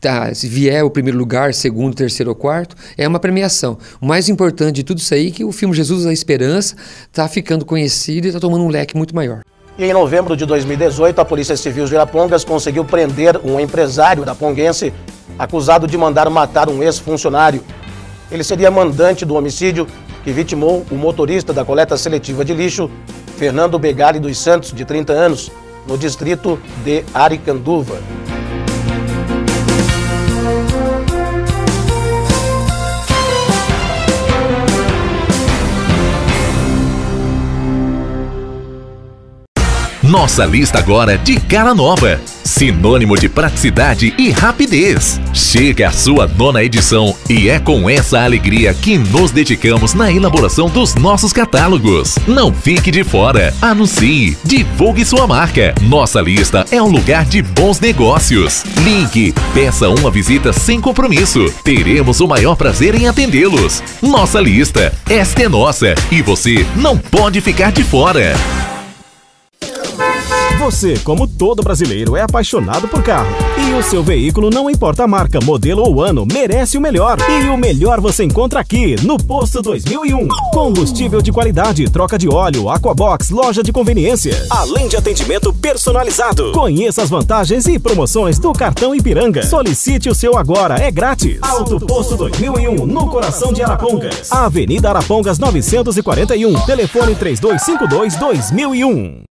[SPEAKER 13] Tá, se vier o primeiro lugar, segundo, terceiro ou quarto, é uma premiação. O mais importante de tudo isso aí é que o filme Jesus da Esperança está ficando conhecido e está tomando um leque muito maior.
[SPEAKER 1] Em novembro de 2018, a Polícia Civil de Irapongas conseguiu prender um empresário da Ponguense acusado de mandar matar um ex-funcionário. Ele seria mandante do homicídio que vitimou o motorista da coleta seletiva de lixo, Fernando Begali dos Santos, de 30 anos, no distrito de Aricanduva.
[SPEAKER 5] Nossa lista agora de cara nova. Sinônimo de praticidade e rapidez. Chega a sua nona edição e é com essa alegria que nos dedicamos na elaboração dos nossos catálogos. Não fique de fora. Anuncie, divulgue sua marca. Nossa lista é um lugar de bons negócios. Link, peça uma visita sem compromisso. Teremos o maior prazer em atendê-los. Nossa lista, esta é nossa e você não pode ficar de fora.
[SPEAKER 4] Você, como todo brasileiro, é apaixonado por carro. E o seu veículo, não importa a marca, modelo ou ano, merece o melhor. E o melhor você encontra aqui, no Posto 2001. Combustível de qualidade, troca de óleo, Aquabox, loja de conveniência. Além de atendimento personalizado. Conheça as vantagens e promoções do cartão Ipiranga. Solicite o seu agora, é grátis. Alto Posto 2001, no coração de Arapongas. Avenida Arapongas 941, telefone 3252 2001.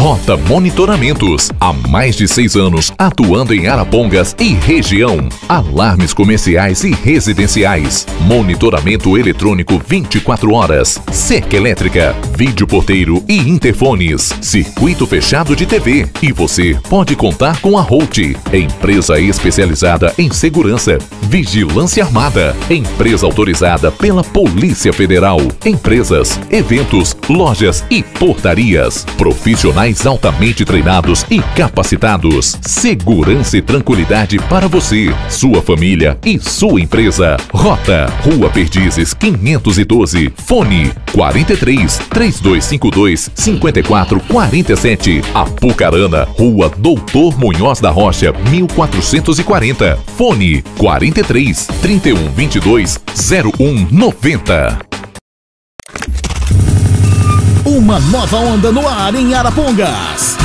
[SPEAKER 5] Rota Monitoramentos. Há mais de seis anos atuando em Arapongas e região. Alarmes comerciais e residenciais. Monitoramento eletrônico 24 horas. Cerca elétrica, vídeo porteiro e interfones. Circuito fechado de TV. E você pode contar com a Holt, empresa especializada em segurança, vigilância armada, empresa autorizada pela Polícia Federal. Empresas, eventos, lojas e portarias. Profissionais profissionais altamente treinados e capacitados. Segurança e tranquilidade para você, sua família e sua empresa. Rota Rua Perdizes 512. Fone 43 3252 5447. Apucarana, Rua Doutor Munhoz da Rocha 1440. Fone 43 3122 0190.
[SPEAKER 14] Uma nova onda no ar em Arapongas.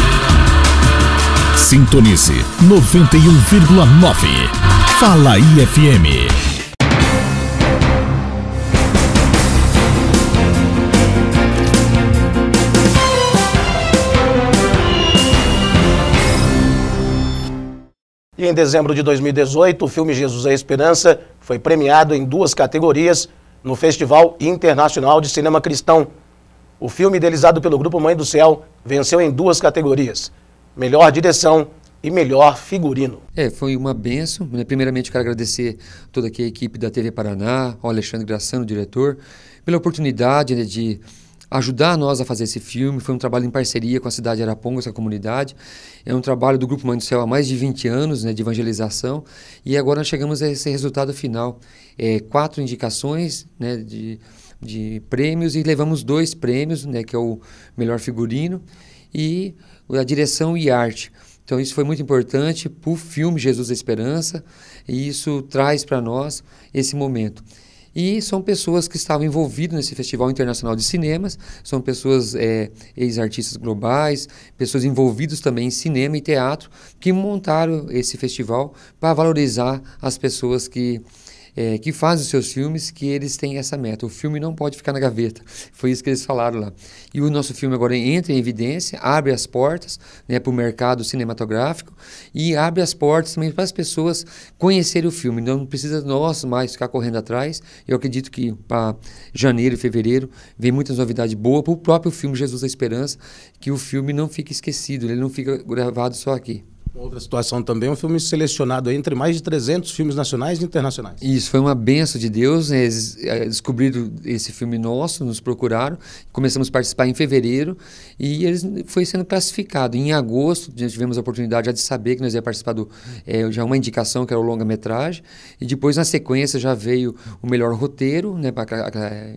[SPEAKER 14] Sintonize 91,9. Fala IFM.
[SPEAKER 1] E em dezembro de 2018, o filme Jesus é Esperança foi premiado em duas categorias no Festival Internacional de Cinema Cristão o filme, idealizado pelo Grupo Mãe do Céu, venceu em duas categorias: melhor direção e melhor figurino.
[SPEAKER 13] É, foi uma benção. Né? Primeiramente, quero agradecer toda aqui a equipe da TV Paraná, ao Alexandre Graçano, diretor, pela oportunidade né, de ajudar nós a fazer esse filme. Foi um trabalho em parceria com a cidade de Arapongas, com a comunidade. É um trabalho do Grupo Mãe do Céu há mais de 20 anos né, de evangelização. E agora nós chegamos a esse resultado final. É, quatro indicações né, de de prêmios e levamos dois prêmios, né, que é o melhor figurino e a direção e arte. Então isso foi muito importante para o filme Jesus da Esperança e isso traz para nós esse momento. E são pessoas que estavam envolvidas nesse Festival Internacional de Cinemas, são pessoas é, ex-artistas globais, pessoas envolvidas também em cinema e teatro, que montaram esse festival para valorizar as pessoas que é, que fazem seus filmes que eles têm essa meta. O filme não pode ficar na gaveta. Foi isso que eles falaram lá. E o nosso filme agora entra em evidência, abre as portas né, para o mercado cinematográfico e abre as portas também para as pessoas conhecerem o filme. Não precisa nós mais ficar correndo atrás. Eu acredito que para janeiro e fevereiro vem muitas novidades boas para o próprio filme Jesus da Esperança, que o filme não fique esquecido, ele não fica gravado só aqui.
[SPEAKER 1] Outra situação também, um filme selecionado entre mais de 300 filmes nacionais e internacionais.
[SPEAKER 13] Isso, foi uma benção de Deus. Né? Eh, descobriram esse filme nosso, nos procuraram. Começamos a participar em fevereiro e eles foi sendo classificado. Em agosto, tivemos a oportunidade já de saber que nós ia participar do, é, já uma indicação que era o longa-metragem. E depois, na sequência, já veio o melhor roteiro né,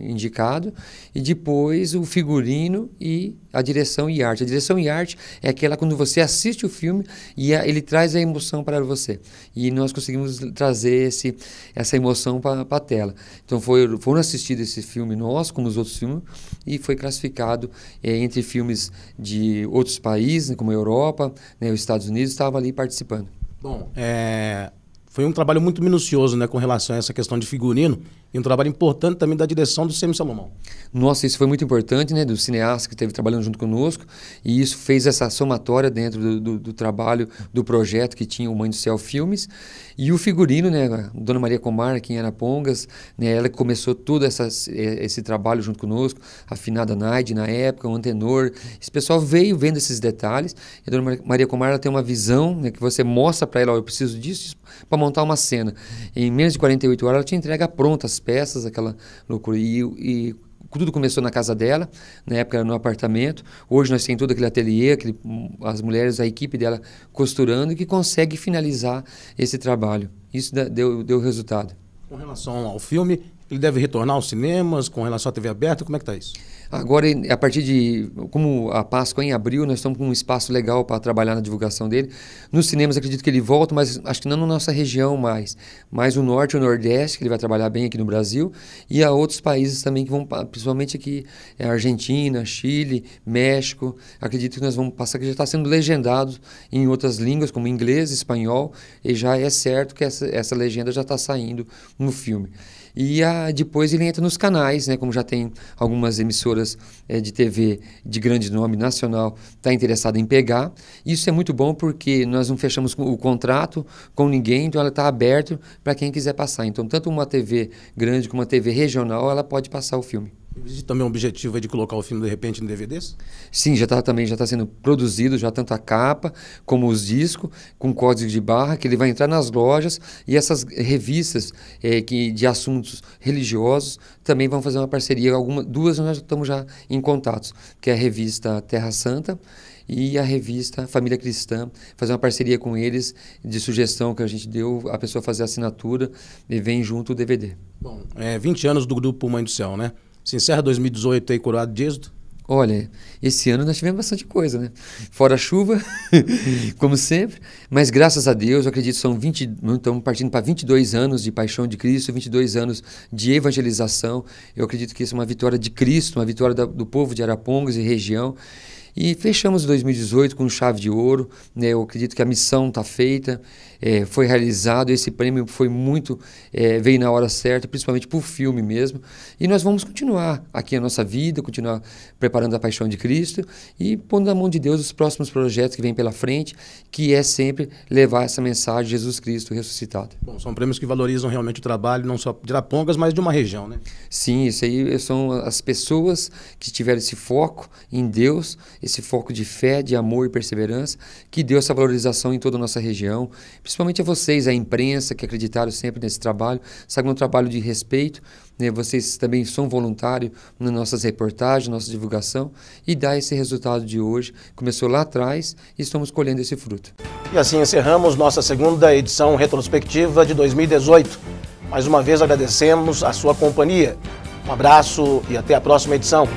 [SPEAKER 13] indicado. E depois o figurino e a direção e arte. A direção e arte é aquela quando você assiste o filme e a, ele traz a emoção para você. E nós conseguimos trazer esse, essa emoção para a tela. Então foi, foram assistidos esse filme nosso, como os outros filmes, e foi classificado é, entre filmes de outros países, como a Europa, né, os Estados Unidos, estava ali participando.
[SPEAKER 1] Bom, é, foi um trabalho muito minucioso né, com relação a essa questão de figurino e um trabalho importante também da direção do Semi Salomão.
[SPEAKER 13] Nossa, isso foi muito importante, né, do cineasta que esteve trabalhando junto conosco, e isso fez essa somatória dentro do, do, do, trabalho, do projeto que tinha o Mãe do Céu Filmes, e o figurino, né, Dona Maria Comar, aqui em Arapongas, né, ela começou todo essa, esse trabalho junto conosco, a finada Naide na época, o Antenor, esse pessoal veio vendo esses detalhes, e a Dona Maria Comar, ela tem uma visão, né, que você mostra para ela, oh, eu preciso disso para montar uma cena. Em menos de 48 horas, ela te entrega pronta as peças, aquela loucura. E, e tudo começou na casa dela, na época era no apartamento. Hoje nós temos todo aquele ateliê, aquele, as mulheres, a equipe dela costurando que consegue finalizar esse trabalho. Isso deu, deu resultado.
[SPEAKER 1] Com relação ao filme, Ele deve retornar aos cinemas com relação à TV aberta? Como é que está isso?
[SPEAKER 13] Agora, a partir de. Como a Páscoa em abril, nós estamos com um espaço legal para trabalhar na divulgação dele. Nos cinemas, acredito que ele volta, mas acho que não na nossa região mais. Mais o norte e o nordeste, que ele vai trabalhar bem aqui no Brasil. E há outros países também que vão, principalmente aqui, é Argentina, Chile, México. Acredito que nós vamos passar, que já está sendo legendado em outras línguas, como inglês, espanhol. E já é certo que essa, essa legenda já está saindo no filme. E a, depois ele entra nos canais, né, como já tem algumas emissoras é, de TV de grande nome nacional, está interessado em pegar. Isso é muito bom porque nós não fechamos o contrato com ninguém, então ela está aberta para quem quiser passar. Então, tanto uma TV grande como uma TV regional, ela pode passar o filme.
[SPEAKER 1] Existe também um objetivo de colocar o filme de repente em DVDs?
[SPEAKER 13] Sim, já está também já está sendo produzido já tanto a capa como os discos com código de barra que ele vai entrar nas lojas e essas revistas é, que de assuntos religiosos também vão fazer uma parceria. Alguma, duas nós estamos já em contatos, que é a revista Terra Santa e a revista Família Cristã, fazer uma parceria com eles de sugestão que a gente deu, a pessoa fazer a assinatura e vem junto o DVD.
[SPEAKER 1] Bom, é 20 anos do grupo Mãe do Céu, né? Se encerra 2018 aí curado de êxito?
[SPEAKER 13] Olha, esse ano nós tivemos bastante coisa, né? Fora a chuva, como sempre, mas graças a Deus, eu acredito são 20, estamos partindo para 22 anos de paixão de Cristo, 22 anos de evangelização. Eu acredito que isso é uma vitória de Cristo, uma vitória da, do povo de Arapongas e região. E fechamos 2018 com chave de ouro. Né? Eu acredito que a missão está feita, é, foi realizado. Esse prêmio foi muito, é, veio na hora certa, principalmente para o filme mesmo. E nós vamos continuar aqui a nossa vida, continuar preparando a paixão de Cristo e pondo na mão de Deus os próximos projetos que vêm pela frente, que é sempre levar essa mensagem de Jesus Cristo ressuscitado.
[SPEAKER 1] Bom, são prêmios que valorizam realmente o trabalho, não só de Arapongas, mas de uma região, né?
[SPEAKER 13] Sim, isso aí são as pessoas que tiveram esse foco em Deus esse foco de fé, de amor e perseverança, que deu essa valorização em toda a nossa região, principalmente a vocês, a imprensa, que acreditaram sempre nesse trabalho, sabe, um trabalho de respeito, né? vocês também são voluntários nas nossas reportagens, nossa divulgação, e dá esse resultado de hoje, começou lá atrás e estamos colhendo esse fruto.
[SPEAKER 1] E assim encerramos nossa segunda edição retrospectiva de 2018. Mais uma vez agradecemos a sua companhia. Um abraço e até a próxima edição.